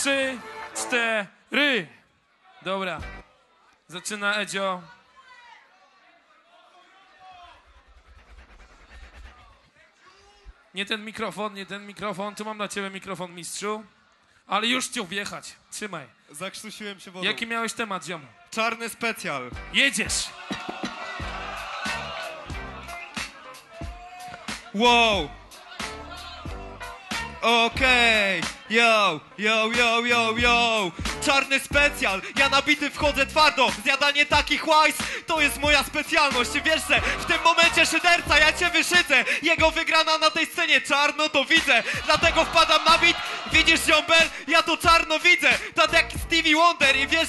trzy, cztery. Dobra. Zaczyna Edzio. Nie ten mikrofon, nie ten mikrofon. Tu mam dla ciebie mikrofon, mistrzu. Ale już chciał wjechać. Trzymaj. Zakrztusiłem się wodą. Jaki miałeś temat, ziomu? Czarny specjal. Jedziesz! Wow! Okej! Yo, yo, yo, yo, yo! Czarny specjal! Ja nabity wchodzę twardo! Zjadanie takich łajs to jest moja specjalność! Wiesz, że w tym momencie szyderca, ja cię wyszycę! Jego wygrana na tej scenie czarno to widzę! Dlatego wpadam na bit! Widzisz, ziombel? Ja to czarno widzę! Tak jak Stevie Wonder i wiesz,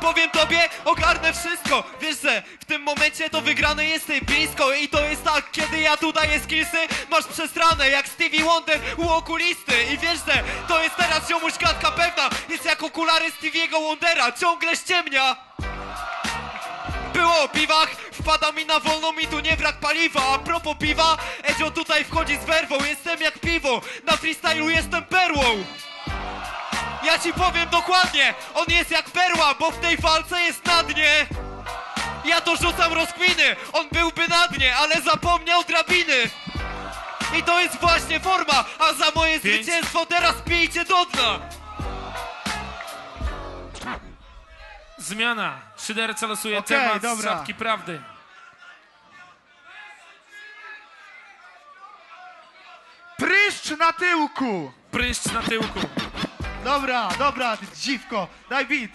powiem tobie, ogarnę wszystko! Wiesz, w tym momencie to wygrane jesteś blisko i to jest tak, kiedy ja tu daję skillsy, masz przestranę jak Stevie Wonder u okulisty i wiesz, to jest teraz ziomuś gadka pewna, jest jak okulary Stevie'ego Wondera, ciągle ściemnia! Było o piwach, wpada mi na wolną mi tu nie brak paliwa. A propos piwa, Edzio tutaj wchodzi z werwą Jestem jak piwo, na freestylu jestem perłą. Ja ci powiem dokładnie, on jest jak perła Bo w tej walce jest na dnie. Ja to rzucam rozkminy, on byłby na dnie Ale zapomniał drabiny. I to jest właśnie forma A za moje Pięć. zwycięstwo teraz pijcie do dna Zmiana. Szyderca losuje Okej, temat dobra. szafki prawdy. Pryszcz na tyłku! Pryszcz na tyłku. Dobra, dobra, dziwko, daj beat.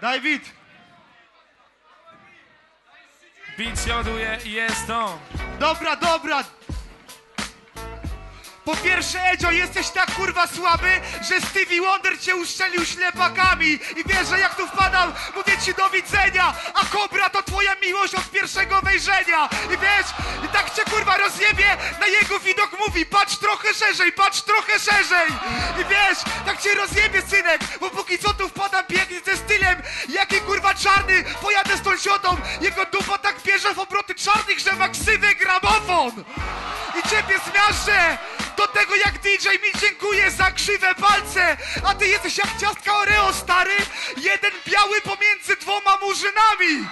Daj beat. Beat się ładuje i jest on. Dobra, dobra. Po pierwsze, Edzio, jesteś tak kurwa słaby, że Stevie Wonder cię uszczelił ślepakami. I wiesz, że jak tu wpadam, mówię ci do widzenia, a Kobra to twoja miłość od pierwszego wejrzenia. I wiesz, i tak cię kurwa rozjebie, na jego widok mówi, patrz trochę szerzej, patrz trochę szerzej. I wiesz, tak cię rozjebie synek, bo póki co tu wpadam pięknie ze stylem, jaki kurwa czarny, pojadę z tą siotą, jego dupa tak bierze w obroty czarnych, że ma ksywy gramofon i ciebie zmiażdżę! Do tego jak DJ mi dziękuję za krzywe palce, a ty jesteś jak ciastka Oreo, stary, jeden biały pomiędzy dwoma murzynami!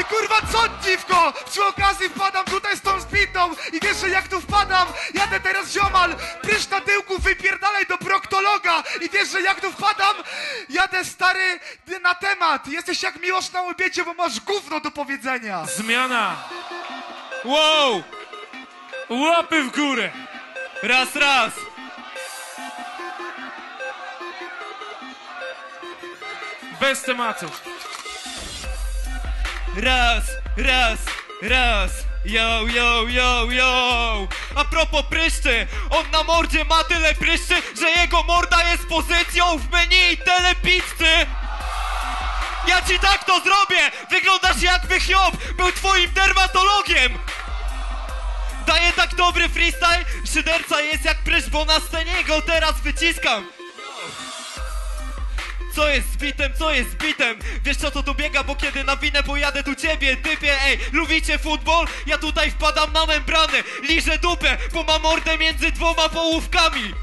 I kurwa co dziwko, przy okazji wpadam tutaj z tą spitą i wiesz, że jak tu wpadam, jadę teraz ziomal, prysz na tyłku, wypierdalaj do proktologa i wiesz, że jak tu wpadam, jadę stary na temat, jesteś jak miłość na obiecie, bo masz gówno do powiedzenia. Zmiana. Wow! Łapy w górę. Raz, raz! Bez tematu. Raz, raz, raz! Yo, yo, yo, yo! A propos pryszczy, on na mordzie ma tyle pryszczy, że jego morda jest pozycją w menu telepizzy! Ja ci tak to zrobię! Wyglądasz jakby Hiob był twoim dermatologiem! Daję tak dobry freestyle, szyderca jest jak pryszcz, bo na scenie go teraz wyciskam! Co jest z bitem, co jest z bitem? Wiesz co to tu biega, bo kiedy na winę pojadę tu ciebie, typie, ej, lubicie futbol? Ja tutaj wpadam na membrany, liżę dupę, bo mam mordę między dwoma połówkami.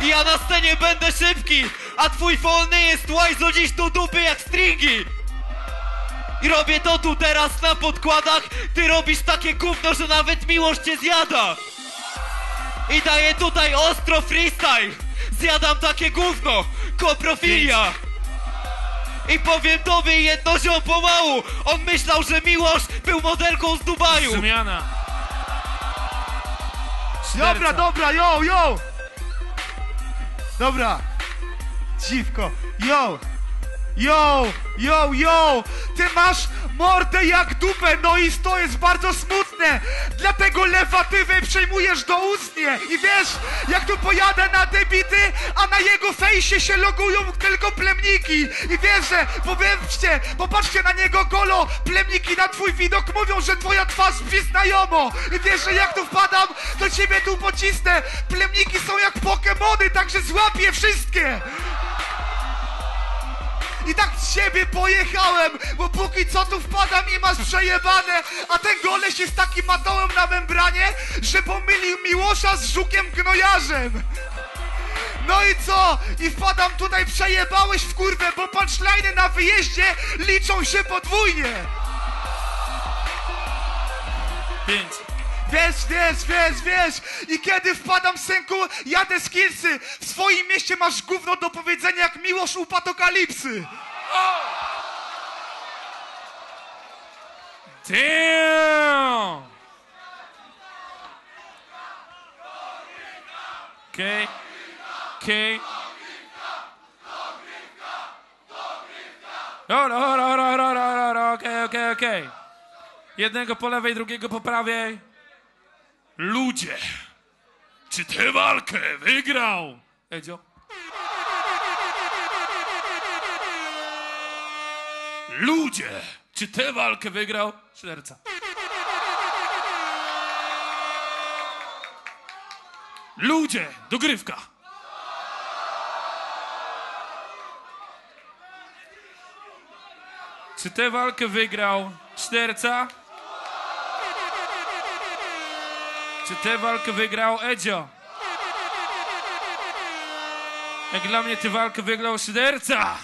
I ja na scenie będę szybki, a twój wolny jest łajzo dziś do dupy jak stringi. I robię to tu teraz na podkładach, ty robisz takie gówno, że nawet miłość cię zjada. I daję tutaj ostro freestyle Zjadam takie gówno Koprofilia I powiem tobie jedno ziom pomału On myślał, że Miłosz był modelką z Dubaju Zmiana. Dobra, dobra, yo, yo! Dobra. Dziwko, yo! Yo, yo, yo! Ty masz mordę jak dupę, no i to jest bardzo smutne! Dlatego lewatywę przejmujesz do ustnie! I wiesz, jak tu pojadę na te bity, a na jego fejsie się logują tylko plemniki! I wiesz, że, powiedzcie, popatrzcie na niego golo, plemniki na twój widok mówią, że twoja twarz brzmi znajomo! I wiesz, że jak tu wpadam, to ciebie tu pocisnę! Plemniki są jak pokemony, także złapię wszystkie! I tak z siebie pojechałem, bo póki co tu wpadam i masz przejebane, a ten goleś jest takim matołem na membranie, że pomylił Miłosza z żukiem gnojarzem. No i co? I wpadam tutaj, przejebałeś w kurwę, bo punchline'y na wyjeździe liczą się podwójnie. Pięć. Wiesz, wiesz, wiesz, wiesz I kiedy wpadam, synku, jadę z Kirsy W swoim mieście masz gówno do powiedzenia jak Miłosz u Patokalipsy Damn! Okej. Okej. Dobra, dobra, dobra, dobra, dobra, okej, okej, okej. Jednego po lewej, drugiego po prawej. Ludzie, czy tę walkę wygrał? Edzio? Ludzie, czy tę walkę wygrał? Szyderca. Ludzie, dogrywka. Czy tę walkę wygrał Szterca? Czy tę walkę wygrał Edzio? Jak dla mnie tę walkę wygrał Szyderca.